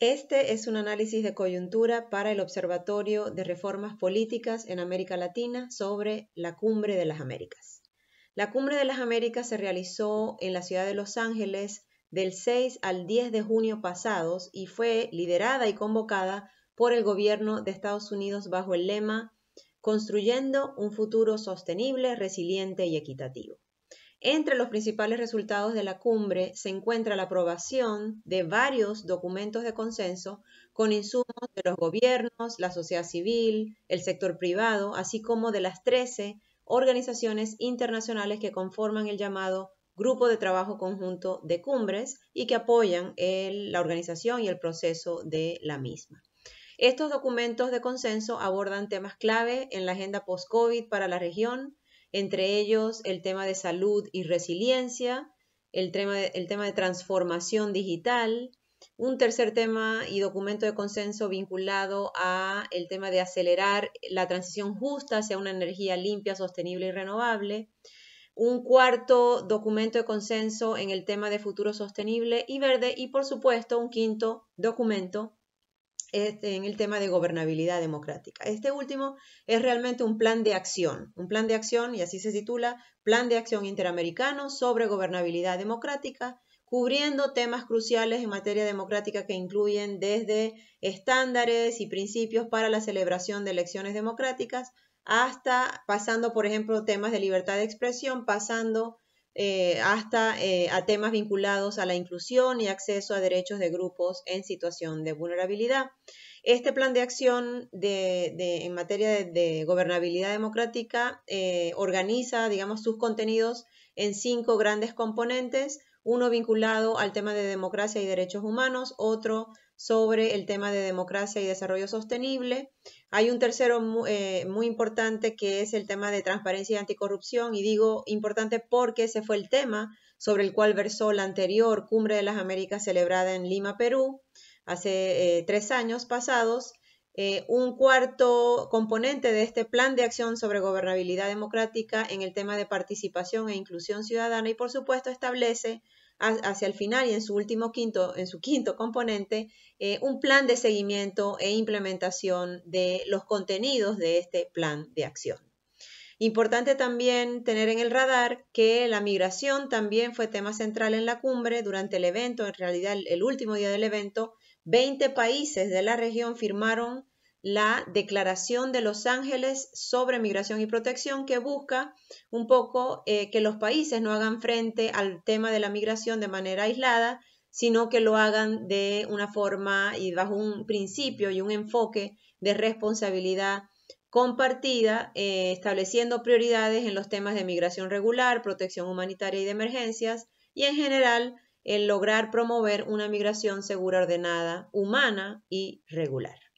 Este es un análisis de coyuntura para el Observatorio de Reformas Políticas en América Latina sobre la Cumbre de las Américas. La Cumbre de las Américas se realizó en la ciudad de Los Ángeles del 6 al 10 de junio pasados y fue liderada y convocada por el gobierno de Estados Unidos bajo el lema Construyendo un futuro sostenible, resiliente y equitativo. Entre los principales resultados de la cumbre se encuentra la aprobación de varios documentos de consenso con insumos de los gobiernos, la sociedad civil, el sector privado, así como de las 13 organizaciones internacionales que conforman el llamado Grupo de Trabajo Conjunto de Cumbres y que apoyan la organización y el proceso de la misma. Estos documentos de consenso abordan temas clave en la agenda post-COVID para la región, entre ellos el tema de salud y resiliencia, el tema de, el tema de transformación digital, un tercer tema y documento de consenso vinculado a el tema de acelerar la transición justa hacia una energía limpia, sostenible y renovable. Un cuarto documento de consenso en el tema de futuro sostenible y verde. Y por supuesto, un quinto documento en el tema de gobernabilidad democrática. Este último es realmente un plan de acción, un plan de acción, y así se titula, Plan de Acción Interamericano sobre Gobernabilidad Democrática, cubriendo temas cruciales en materia democrática que incluyen desde estándares y principios para la celebración de elecciones democráticas hasta pasando, por ejemplo, temas de libertad de expresión, pasando eh, hasta eh, a temas vinculados a la inclusión y acceso a derechos de grupos en situación de vulnerabilidad. Este plan de acción en materia de, gobernabilidad democrática eh, organiza, digamos, sus contenidos en cinco grandes componentes, uno vinculado al tema de democracia y derechos humanos, otro sobre el tema de democracia y desarrollo sostenible. Hay un tercero eh, muy, importante que es el tema de transparencia y anticorrupción, y digo importante porque ese fue el tema sobre el cual versó la anterior Cumbre de las Américas celebrada en Lima, Perú, hace eh, tres años pasados. Eh, un cuarto componente de este plan de acción sobre gobernabilidad democrática en el tema de participación e inclusión ciudadana y por supuesto establece hacia el final y en su último quinto, en su quinto componente, eh, un plan de seguimiento e implementación de los contenidos de este plan de acción. Importante también tener en el radar que la migración también fue tema central en la cumbre durante el evento, en realidad el último día del evento, 20 países de la región firmaron la Declaración de Los Ángeles sobre Migración y Protección, que busca un poco eh, que los países no hagan frente al tema de la migración de manera aislada, sino que lo hagan de una forma y bajo un principio y un enfoque de responsabilidad compartida, eh, estableciendo prioridades en los temas de migración regular, protección humanitaria y de emergencias, y en general el lograr promover una migración segura, ordenada, humana y regular.